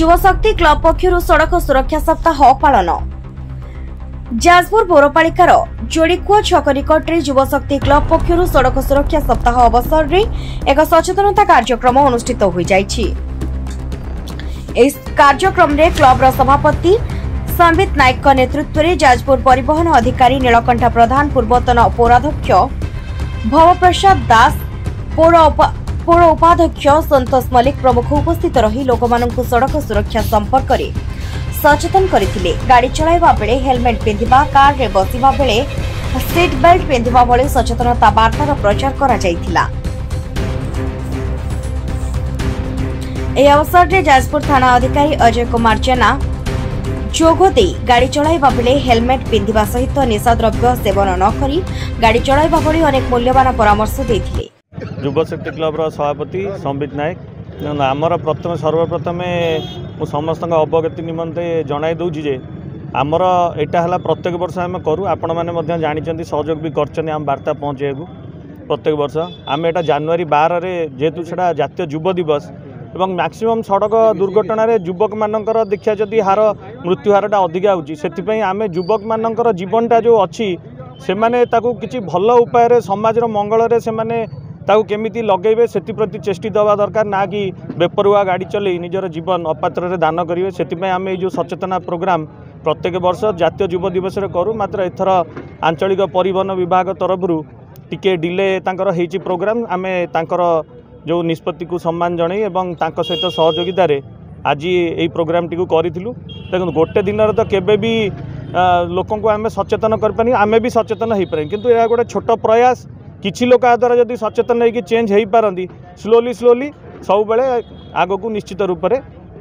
ଯୁବଶକ୍ତି club ପକ୍ଷରୁ ସଡ଼କ ସୁରକ୍ଷା ସପ୍ତାହ ପାଳନ ଯାଜପୁର ପୌରପାଳିକାର ଯୋଡ଼ିକୁଅ ଛକ ନିକଟରେ ଯୁବଶକ୍ତି କ୍ଲବ ପକ୍ଷରୁ ସଡ଼କ ସୁରକ୍ଷା ସପ୍ତାହ ଅବସରରେ ଏକ ସଚେତନତା କାର୍ଯ୍ୟକ୍ରମ ଅନୁଷ୍ଠିତ ହୋଇଯାଇଛି ଏହି କାର୍ଯ୍ୟକ୍ରମରେ କ୍ଲବର ସଭାପତି ସମ୍ବିତ ନାୟକଙ୍କ ନେତୃତ୍ୱରେ ଯାଜପୁର ପରିବହନ ଅଧିକାରୀ ନୀଳକଣ୍ଠ ପ୍ରଧାନ ପୂର୍ବତନ ପୌରାଧ୍ୟକ୍ଷ ଭବପ୍ରସାଦ ଦାସ ପୌର পৌর উপাধ্যক্ষ সন্তোষ মল্লিক প্রমুখ উপস্থিত রহি লোক সড়ক সুরক্ষা সম্পর্কের সচেতন করে গাড়ি চলাইবা বেড়ে হেলমেট পিঁধিবা কার্রে বসিবা বেড়ে সিট বেল্ট পিঁধিবা ভি সচেতনতা বার্তার প্রচার করা যাইছিলা। এই অবসরের যাজপুর থানা অধিকারী অজয় কুমার জেনা যোগ দিয়ে গাড়ি চলাইবা বেড়ে হেলমেট পিঁধিবা সহিত নিশাদ্রব্য সেবন নকরি গাড়ি চলাইবা ভি অনেক মূল্যবান পরামর্শ দিয়ে ଯୁବଶକ୍ତି କ୍ଲବର ସଭାପତି ସମ୍ବିତ ନାୟକ ଆମର ପ୍ରଥମେ ସର୍ବପ୍ରଥମେ ମୁଁ ସମସ୍ତଙ୍କ ଅବଗତି ନିମନ୍ତେ ଜଣାଇ ଦେଉଛି ଯେ ଆମର ଏଇଟା ହେଲା ପ୍ରତ୍ୟେକ ବର୍ଷ ଆମେ କରୁ ଆପଣମାନେ ମଧ୍ୟ ଜାଣିଛନ୍ତି ସହଯୋଗ ବି କରିଛନ୍ତି ଆମ ବାର୍ତ୍ତା ପହଞ୍ଚାଇବାକୁ ପ୍ରତ୍ୟେକ ବର୍ଷ ଆମେ ଏଇଟା ଜାନୁଆରୀ ବାରରେ ଯେହେତୁ ସେଇଟା ଜାତୀୟ ଯୁବ ଦିବସ ଏବଂ ମ୍ୟାକ୍ସିମମ୍ ସଡ଼କ ଦୁର୍ଘଟଣାରେ ଯୁବକମାନଙ୍କର ଦେଖିବା ଯଦି ହାର ମୃତ୍ୟୁ ହାରଟା ଅଧିକା ହେଉଛି ସେଥିପାଇଁ ଆମେ ଯୁବକମାନଙ୍କର ଜୀବନଟା ଯେଉଁ ଅଛି ସେମାନେ ତାକୁ କିଛି ଭଲ ଉପାୟରେ ସମାଜର ମଙ୍ଗଳରେ ସେମାନେ ତାକୁ କେମିତି ଲଗେଇବେ ସେଥିପ୍ରତି ଚେଷ୍ଟିତ ହେବା ଦରକାର ନା କି ବେପରୁଆ ଗାଡ଼ି ଚଲେଇ ନିଜର ଜୀବନ ଅପାତ୍ରରେ ଦାନ କରିବେ ସେଥିପାଇଁ ଆମେ ଏଇ ଯେଉଁ ସଚେତନା ପ୍ରୋଗ୍ରାମ୍ ପ୍ରତ୍ୟେକ ବର୍ଷ ଜାତୀୟ ଯୁବ ଦିବସରେ କରୁ ମାତ୍ର ଏଥର ଆଞ୍ଚଳିକ ପରିବହନ ବିଭାଗ ତରଫରୁ ଟିକିଏ ଡିଲେ ତାଙ୍କର ହେଇଛି ପ୍ରୋଗ୍ରାମ୍ ଆମେ ତାଙ୍କର ଯେଉଁ ନିଷ୍ପତ୍ତିକୁ ସମ୍ମାନ ଜଣାଇ ଏବଂ ତାଙ୍କ ସହିତ ସହଯୋଗିତାରେ ଆଜି ଏଇ ପ୍ରୋଗ୍ରାମ୍ଟିକୁ କରିଥିଲୁ ଦେଖନ୍ତୁ ଗୋଟେ ଦିନରେ ତ କେବେ ବି ଲୋକଙ୍କୁ ଆମେ ସଚେତନ କରିପାରିନି ଆମେ ବି ସଚେତନ ହେଇପାରିନି କିନ୍ତୁ ଏହା ଗୋଟେ ଛୋଟ ପ୍ରୟାସ କିଛି ଲୋକ ଏହା ଦ୍ୱାରା ଯଦି ସଚେତନ ହେଇକି ଚେଞ୍ଜ ହେଇପାରନ୍ତି ସ୍ଲୋଲି ସ୍ଲୋଲି ସବୁବେଳେ ଆଗକୁ ନିଶ୍ଚିତ ରୂପରେ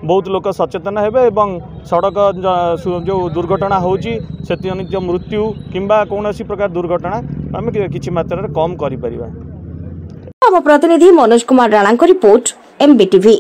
ବହୁତ ଲୋକ ସଚେତନ ହେବେ ଏବଂ ସଡ଼କ ଯେଉଁ ଦୁର୍ଘଟଣା ହେଉଛି ସେଥି ଯେଉଁ ମୃତ୍ୟୁ କିମ୍ବା କୌଣସି ପ୍ରକାର ଦୁର୍ଘଟଣା ଆମେ କିଛି ମାତ୍ରାରେ କମ୍ କରିପାରିବା ଆମ ପ୍ରତିନିଧି ମନୋଜ କୁମାର ରାଣାଙ୍କ ରିପୋର୍ଟ ଏମ୍ବିଟିଭି